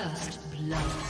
First blood.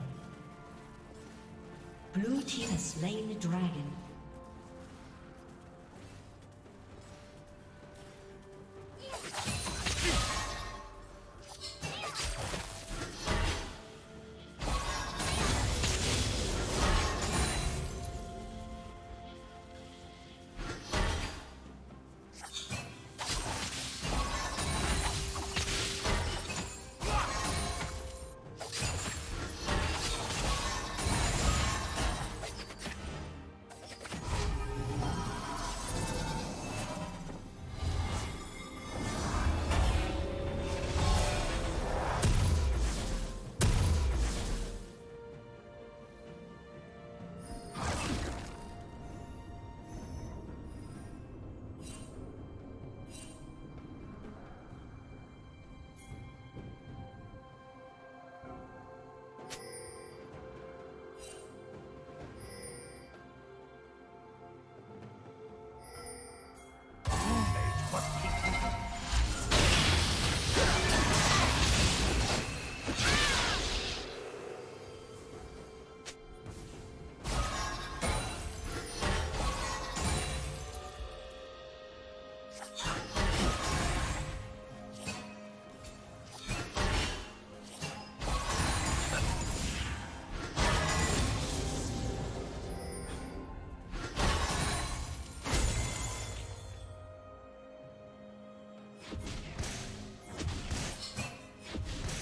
Slain the dragon.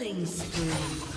Killing spree.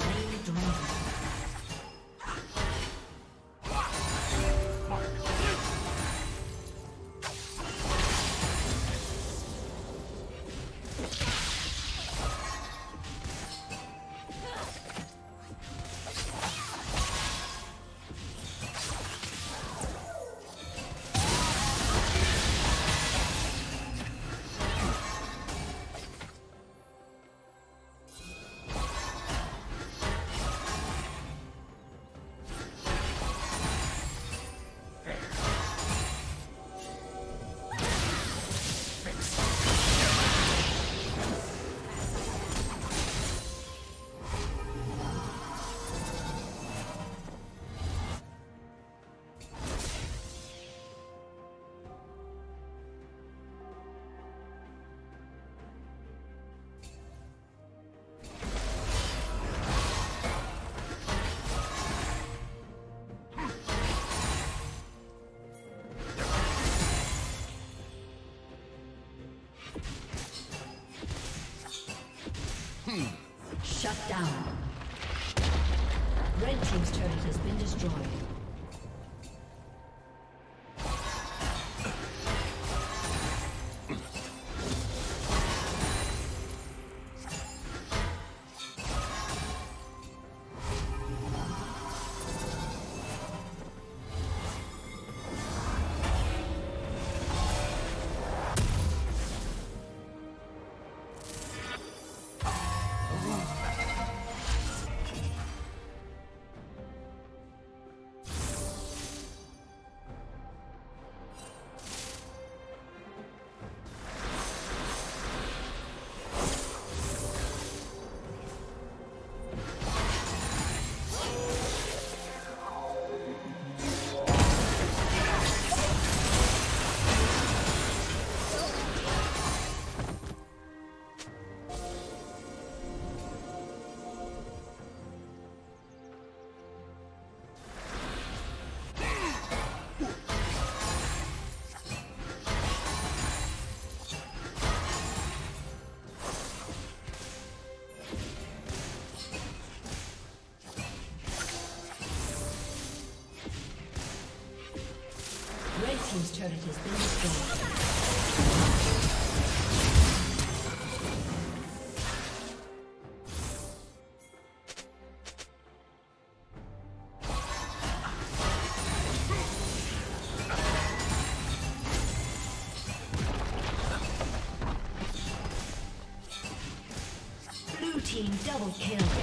The dragon. Destroyed. Turret has been destroyed. Blue team double kill.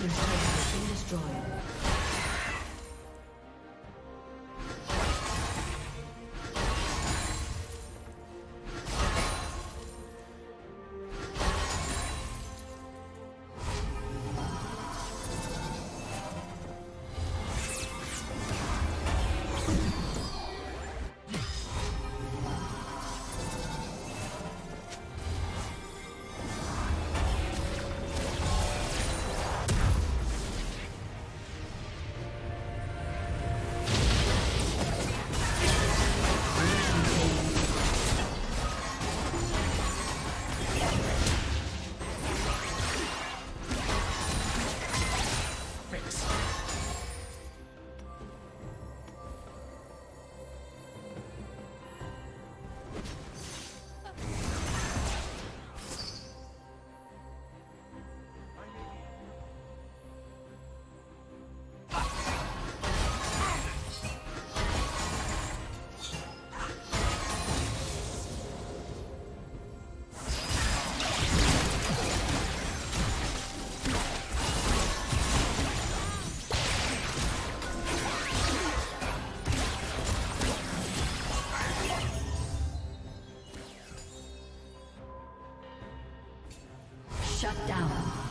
team's turret. Shut down.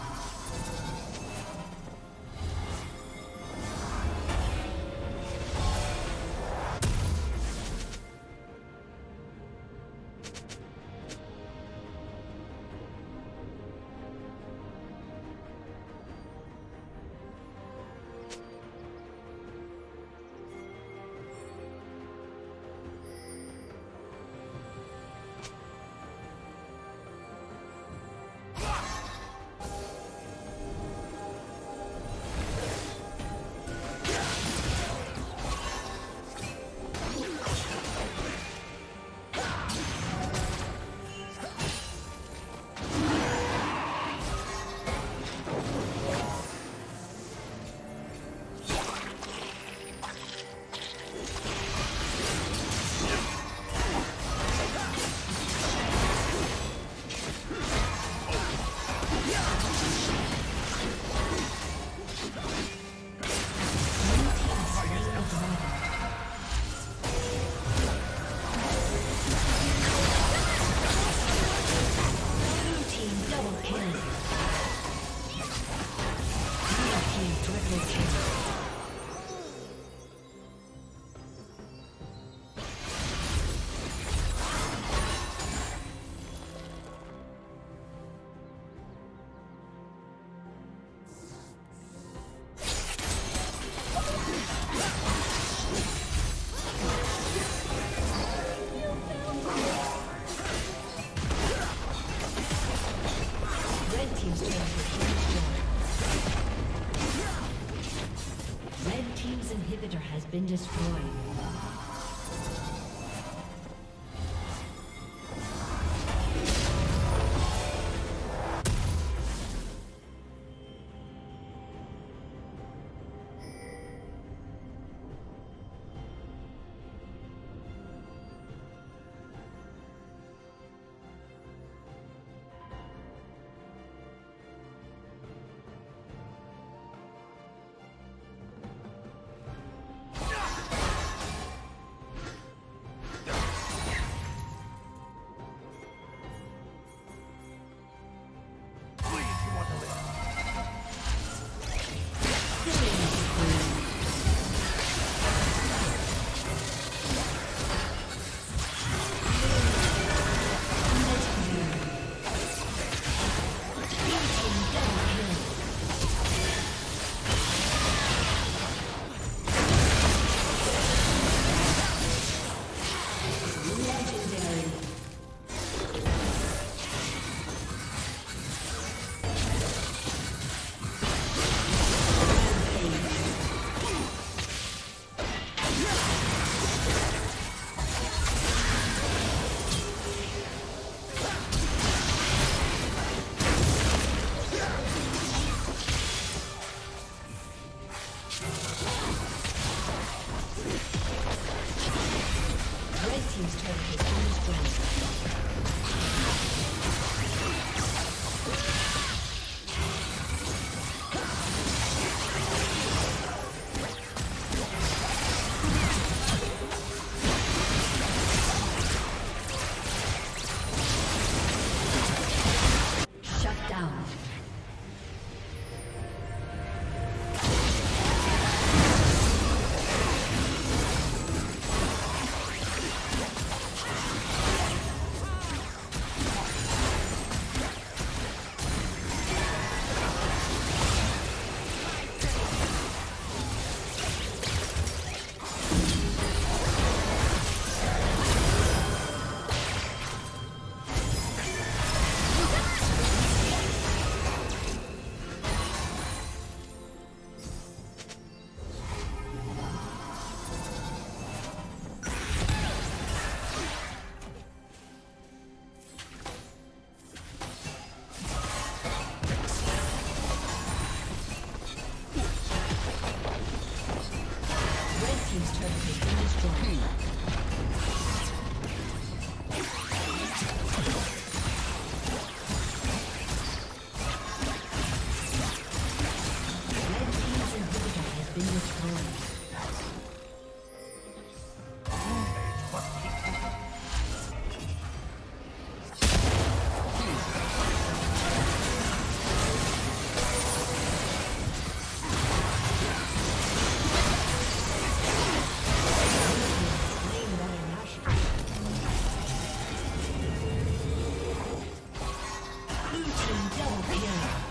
Team's turret has destroyed. Red team's inhibitor has been destroyed. Double kill.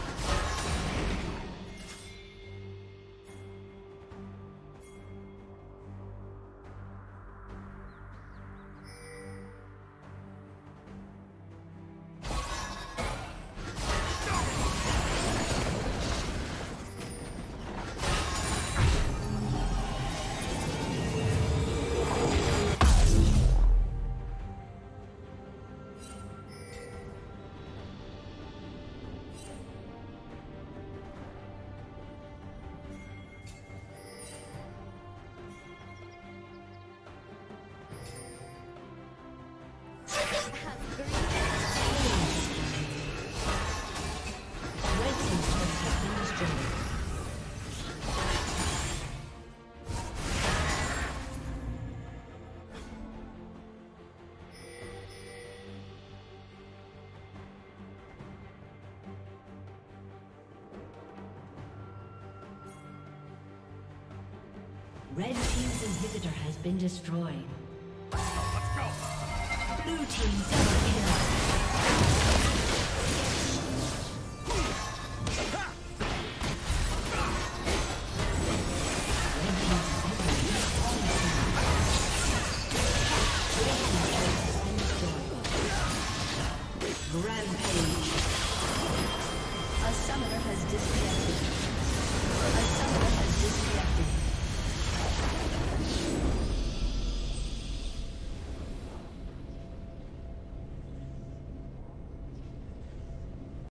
Red Team's inhibitor has been destroyed. Let's go. Blue Team double kill.